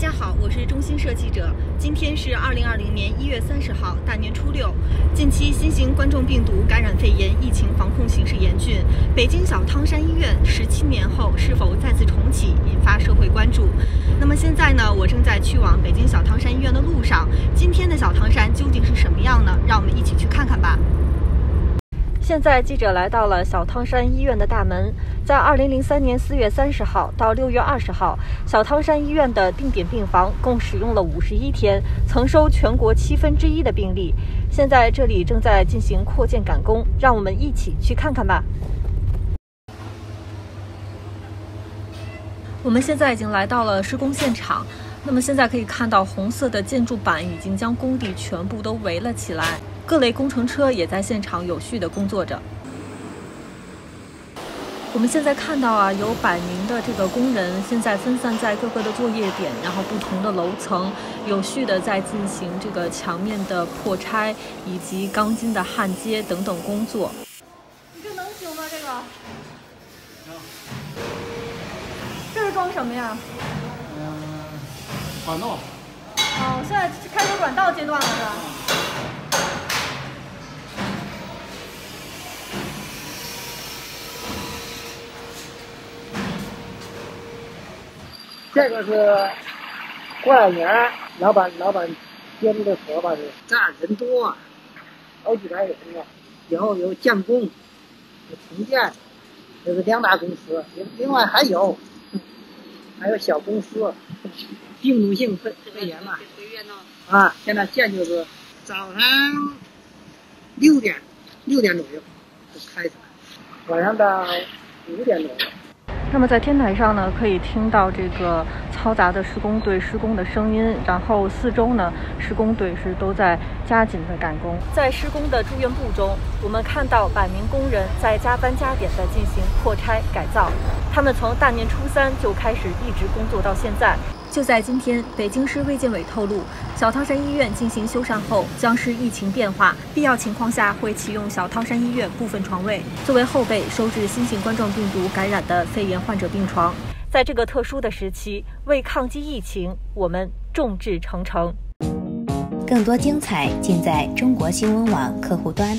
大家好，我是中新社记者。今天是二零二零年一月三十号，大年初六。近期新型冠状病毒感染肺炎疫情防控形势严峻，北京小汤山医院十七年后是否再次重启，引发社会关注。那么现在呢，我正在去往北京小汤山医院的路上。今天的小汤山究竟是什么样呢？让我们一起去看看吧。现在记者来到了小汤山医院的大门。在二零零三年四月三十号到六月二十号，小汤山医院的定点病房共使用了五十一天，曾收全国七分之一的病例。现在这里正在进行扩建赶工，让我们一起去看看吧。我们现在已经来到了施工现场。那么现在可以看到，红色的建筑板已经将工地全部都围了起来。各类工程车也在现场有序的工作着。我们现在看到啊，有百名的这个工人现在分散在各个的作业点，然后不同的楼层，有序的在进行这个墙面的破拆以及钢筋的焊接等等工作。你这能行吗？这个？这是装什么呀？嗯，管道。哦，现在开始管道阶段了，是吧？这个是过两年，老板老板接的活吧是，这儿人多，好几百人呢。以后有建工、有重建，这是两大公司。另另外还有还有小公司，病毒性肺肺炎嘛。啊，现在建就是早上六点六点左右就开始，晚上到五点左右。那么在天台上呢，可以听到这个嘈杂的施工队施工的声音，然后四周呢，施工队是都在加紧的赶工。在施工的住院部中，我们看到百名工人在加班加点的进行破拆改造，他们从大年初三就开始一直工作到现在。就在今天，北京市卫健委透露，小汤山医院进行修缮后，将视疫情变化，必要情况下会启用小汤山医院部分床位，作为后备收治新型冠状病毒感染的肺炎患者病床。在这个特殊的时期，为抗击疫情，我们众志成城。更多精彩尽在中国新闻网客户端。